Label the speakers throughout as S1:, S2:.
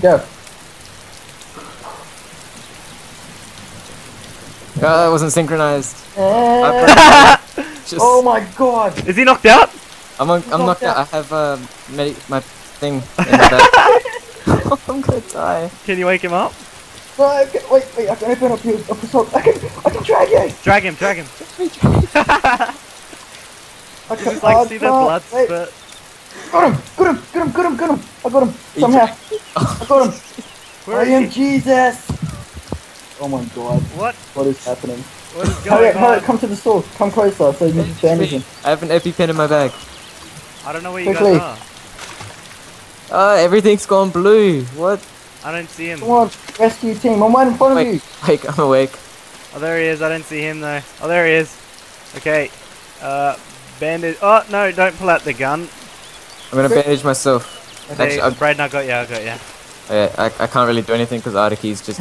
S1: Go.
S2: Oh, that wasn't synchronized.
S1: And-
S2: Just,
S1: oh my god!
S3: Is he knocked out?
S2: I'm on, I'm
S1: knocked
S2: knocked out. I have uh, medi- my thing in my bag. I'm gonna die.
S3: Can you wake him up?
S1: No, I can, wait, wait, I can open up your episode. I can, I can drag you!
S3: Drag him, drag him.
S1: I can,
S3: just like
S1: oh,
S3: see the
S1: no,
S3: blood
S1: wait.
S3: spurt.
S1: Got him! Got him! Got him! Got him! Got him! I got him! Somehow! I got him!
S3: Where
S1: I am
S3: he?
S1: Jesus! Oh my god,
S3: What?
S1: what is happening?
S3: What is
S1: Hurry,
S3: going
S1: hurry,
S3: on?
S1: come to the store. Come closer so you can bandage him.
S2: I have an EpiPen in my bag.
S3: I don't know where you
S1: Quickly.
S3: guys are.
S2: Uh, everything's gone blue. What?
S3: I don't see him.
S1: Come on, rescue team. I'm right in front of you.
S2: Wait, wait, I'm awake.
S3: Oh, there he is. I don't see him though. Oh, there he is. Okay. Uh, bandage. Oh no! Don't pull out the gun.
S2: I'm gonna bandage myself.
S3: Okay,
S2: Actually, I'm-
S3: Braden, I got you. I got you.
S2: I, I, I can't really do anything because Artiki's just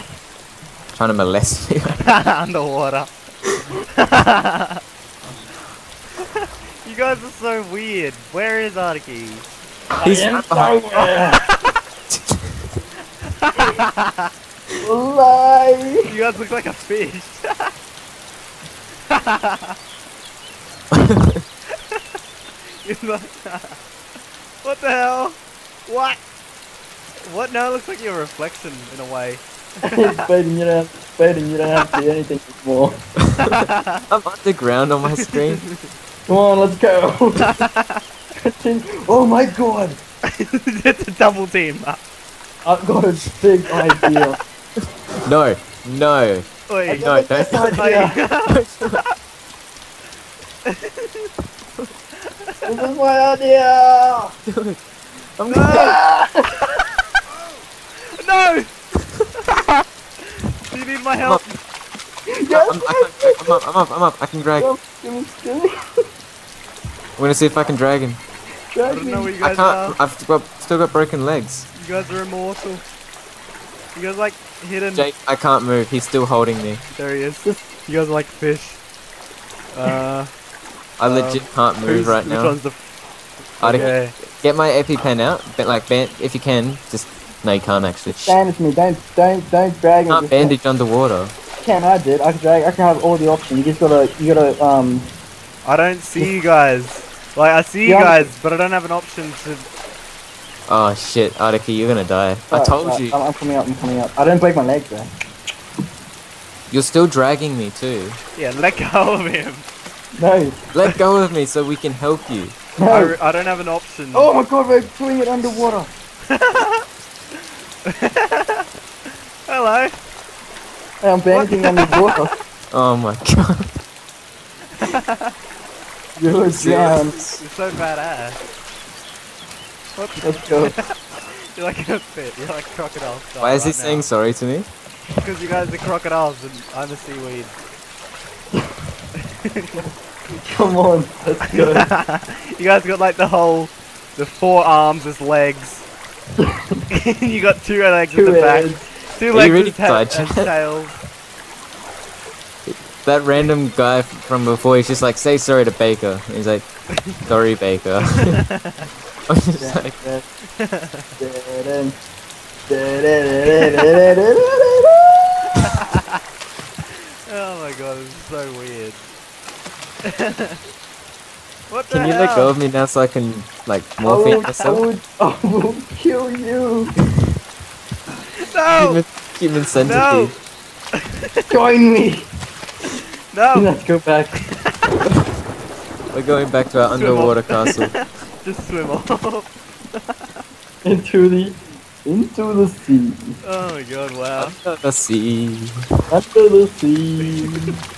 S2: trying to molest me.
S3: Underwater. you guys are so weird. Where is Artiki?
S2: He's
S1: I am
S2: behind-
S1: somewhere. Lie.
S3: You guys look like a fish. You look- what the hell? What? What? No, it looks like your reflection in a way.
S1: Baden, you don't, Baden, you don't have to do anything anymore.
S2: I'm underground on my screen.
S1: Come on, let's go. oh my god,
S3: it's a double team.
S1: I've got a big idea.
S2: No, no.
S3: Oi.
S2: No,
S1: got the best
S2: don't-
S1: idea. This is my idea.
S2: I'm gonna
S3: no! Do you need my help?
S1: Yes,
S2: I'm, I can, I'm up, I'm up, I'm up. I can drag. I'm
S1: Give me, give me,
S2: gonna see if I can drag him.
S3: I don't
S1: me.
S3: know where you guys are.
S2: can't. I've got, still got broken legs.
S3: You guys are immortal. You guys like hidden.
S2: Jake, I can't move. He's still holding me.
S3: There he is. You guys are like fish. Uh,
S2: I
S3: Um,
S2: legit can't move
S3: who's,
S2: right
S3: which
S2: now.
S3: one's the?
S2: Artie,
S3: Okay.
S2: Get my EpiPen out. But like, ban- if you can, just no, you can't actually. Shh.
S1: Bandage me, don't, don't, don't drag me.
S2: Can't
S1: Just-
S2: bandage underwater.
S1: Can I did? I can drag. I can have all the options. You just gotta, you gotta, um.
S3: I don't see you guys. Like I see you
S1: Yeah.
S3: guys, but I don't have an option to.
S2: Oh shit, Artiki, you're gonna die. I told
S1: alright,
S2: you.
S1: I'm, I'm coming up. I'm coming up. I don't break my leg though.
S2: You're still dragging me too.
S3: Yeah, let go of him.
S1: No,
S2: Let go of me so we can help you.
S1: No.
S3: re- I don't have an option.
S1: Oh my god, we're doing it underwater.
S3: Hello.
S1: Hey, I'm bandaging underwater.
S2: Oh my god.
S1: You're down.
S3: You're so badass.
S1: Let's go.
S3: You're like a fit. You're like crocodile.
S2: Why is he
S3: right
S2: saying sorry to me?
S3: Because you guys are crocodiles and I'm a seaweed.
S1: Come on, let's go.
S3: you guys got like the whole, the four arms as legs. you got two legs
S1: Two
S3: at the back, two
S2: Are
S3: legs
S2: you really
S3: as, ta- as tails.
S2: That random guy from before, he's just like, say sorry to Baker. He's like, sorry, Baker. I'm just like,
S3: Oh my god, this is so weird. what the
S2: can you
S3: hell?
S2: let go of me now so I can, like,
S1: I
S2: morph
S1: will,
S2: in
S1: I
S2: myself?
S1: will, I will kill you.
S3: No!
S2: Human, human centipede.
S1: Join me.
S3: No!
S1: Let's go back.
S2: We're going back to our
S3: Swim off.
S2: underwater castle.
S3: Just swim off.
S1: Into the, into the sea.
S3: Oh my god, wow.
S2: Under the sea.
S1: Under the sea.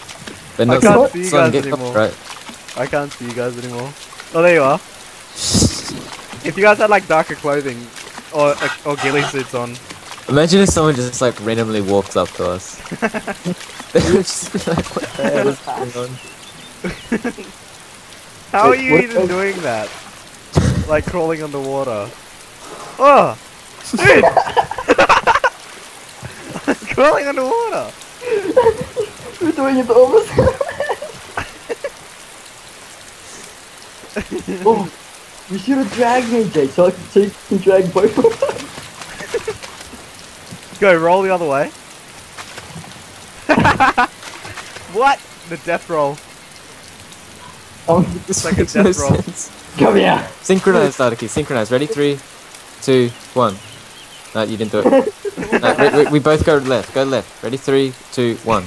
S3: I can't see you guys anymore.
S2: copyright.
S3: I can't see you guys anymore. Oh, there you are. If you guys had like darker clothing or or ghillie suits on,
S2: Imagine if someone just like randomly walks up to us. they would just be like, what the hell is going on?
S3: how are you even doing that? Like crawling underwater. Oh, dude! crawling underwater.
S1: We're doing it opposite. oh, you should have dragged me, Jake, so, I can, so you can drag both of us.
S3: Go, roll the other way. what? The death roll.
S1: Um,
S2: This
S3: like a
S2: makes no
S3: death roll.
S2: sense.
S1: come here.
S2: Synchronize, Darky. Synchronize. Ready? Three, two, one. No, you didn't do it. No, we, we, we both go left. Go left. Ready? Three, two, one.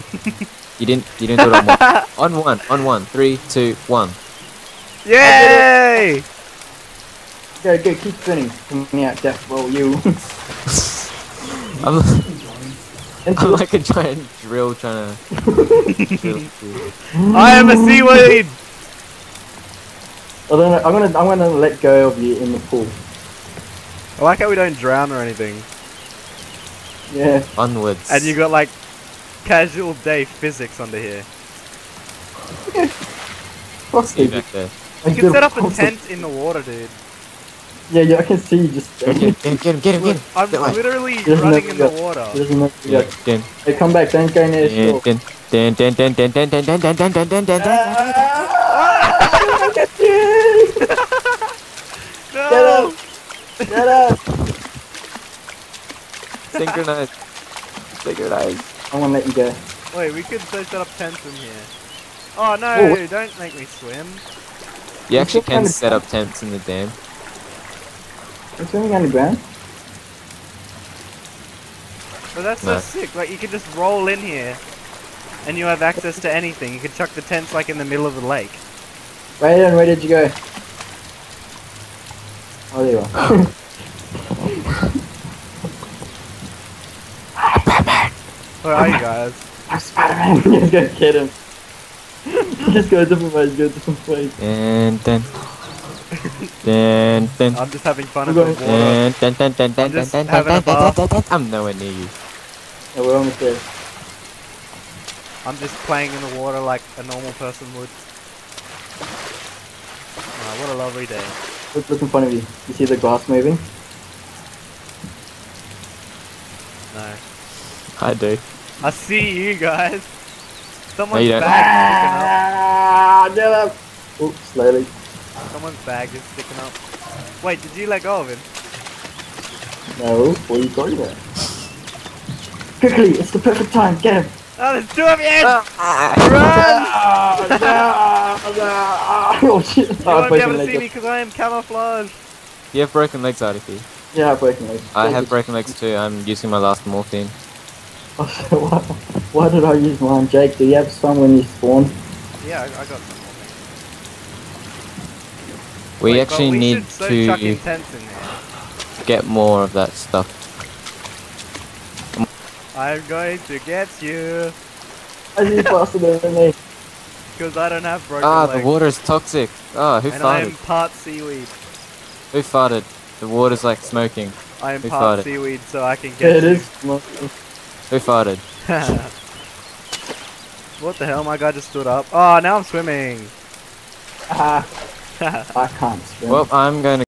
S2: You didn't. You didn't do it on one. On one. On one. Three, two, one.
S3: Yay!
S1: Go, go, keep spinning. Come here, death roll you.
S2: I'm, I'm like a giant drill trying to. drill.
S3: I am a seaweed!
S1: I don't know, I'm gonna, I'm gonna let go of you in the pool.
S3: I like how we don't drown or anything.
S1: Yeah.
S2: Onwards.
S3: And you got like Casual DayZ physics under here.
S1: Fuck
S2: you. Back there.
S3: You can set up a tent in the water, dude.
S1: Yeah, yeah, I can see you just.
S2: Get him, get him, get him, get him.
S3: I'm literally
S1: way.
S3: running in the water.
S2: Yeah, get
S1: Hey, come back, don't go near shore.
S2: Get him, get him, get him, get him, get him, get him, get him.
S1: No! Get
S3: up!
S1: Get up!
S2: Synchronize. Synchronize.
S1: I wanna let you go.
S3: Wait, we could set up tents in here. Oh no,
S1: Oh, what-
S3: don't make me swim.
S2: You
S1: It's
S2: actually can set up tents in the dam.
S1: I'm swimming underground.
S3: But that's so sick. Like you can just roll in here, and you have access to anything. You can chuck the tents like in the middle of the lake.
S1: Right Rayden, where did you go? Oh, there you are.
S3: Where are you guys?
S1: I'm Spider-Man. Just go get him. Just go a different way. Go a different way.
S2: Dun, dun. Dun, dun.
S3: I'm just having fun in
S1: We're
S3: the
S1: going-
S3: water.
S2: Dun, dun, dun, dun, dun,
S3: I'm just
S2: dun, dun,
S3: having a
S2: dun, dun,
S3: bath.
S2: dun, dun. I'm nowhere near you.
S1: Yeah, we're almost there.
S3: I'm just playing in the water like a normal person would. Ah, what a lovely day.
S1: Look, look in front of you. You see the glass moving?
S3: No.
S2: I do.
S3: I see you guys. Someone's
S2: you don't.
S1: Ah, get up! Oops, slowly.
S3: Someone's bag is sticking up. Wait, did you let go of him?
S1: No, what are you talking about? Quickly, it's the perfect time. Get him!
S3: Oh, there's two of you!
S2: Ah.
S3: Run!
S1: Ah, no, no, ah, oh shit!
S3: You won't be able to
S1: leg.
S3: see me because I am camouflaged.
S2: You have broken legs, Artie.
S1: Yeah, I have broken legs.
S2: I have broken legs too. I'm using my last morphine.
S1: Oh, so why, why did I use mine, Jake? Do you have some when you spawn?
S3: Yeah, I, I got some more.
S2: We
S3: Wait,
S2: actually
S3: we
S2: need
S3: should so chuck in
S2: to
S3: tents in there.
S2: get more of that stuff.
S3: I'm going to get you
S1: I see faster than me.
S3: because I don't have broken
S2: Ah,
S3: legs.
S2: the water is toxic. Ah, who
S3: and I am part seaweed.
S2: Who farted? The water's like smoking.
S3: I am
S2: Who
S3: part
S2: farted?
S3: seaweed, so I can get
S1: it
S3: you.
S1: is.
S2: Who farted?
S3: what the hell? My guy just stood up. Oh, now I'm swimming.
S1: Ah, I can't swim.
S2: Well, I'm going to